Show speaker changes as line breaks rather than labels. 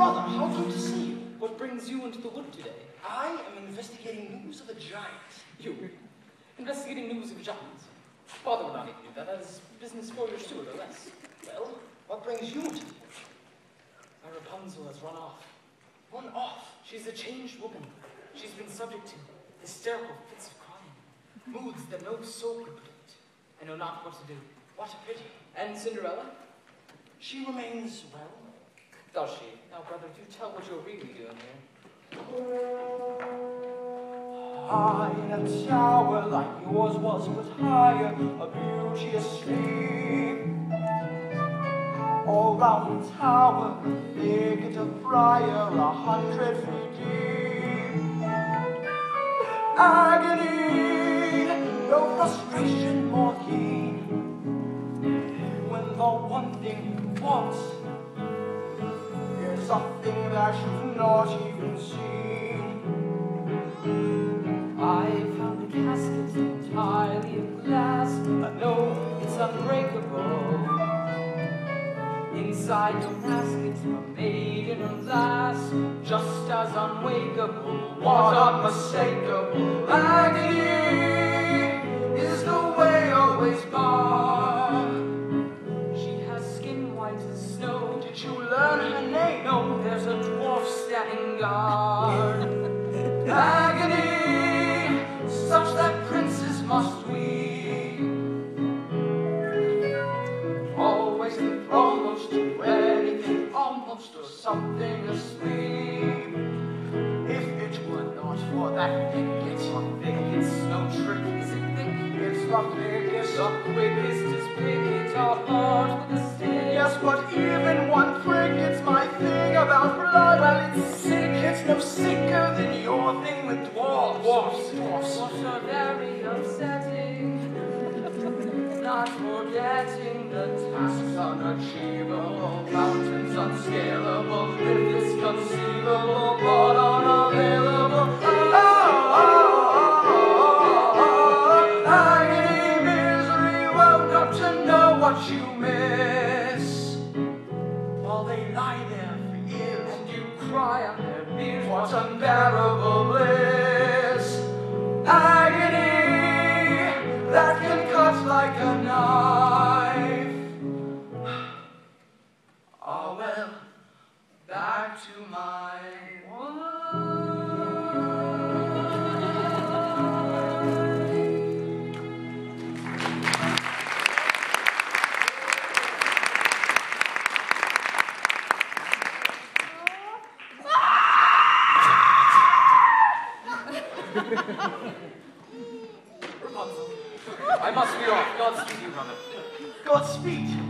brother, how good to see you.
What brings you into the wood today?
I am investigating news of a giant.
You? Investigating news of giants? Father would not even do that. That is business for your steward, or less.
Well, what brings you into the wood?
My Rapunzel has run off.
Run off.
She's a changed woman. She's been subject to hysterical fits of crying. Moods that no soul could predict. I know not what to do.
What a pity.
And Cinderella?
She remains well.
Does she? Now, brother, do tell what you're really doing here.
High in a tower like yours was but higher, a beauteous street. All round the tower, thicket of briar, a hundred feet deep. Agony, something that you've not even seen.
I found a casket entirely of glass. I know it's unbreakable. Inside the casket, a maiden of last, just as unwakeable.
What unmistakable agony
standing guard.
Agony, such that princes must weep. Always and almost to anything, almost or something asleep. If it were not for that picket,
Think it's no trick, is it think?
it's the biggest.
The quickest is pick it apart with a stick.
Yes, but even Dwarfs.
Very upsetting. Not forgetting the tasks
unachievable, mountains unscalable, rivers conceivable, but unavailable. Oh, agony, misery, well, not to know what you miss. While they lie there for years,
and you cry on their beers.
what unbearable bliss.
Rapunzel. I must be off. Godspeed you, brother.
Godspeed.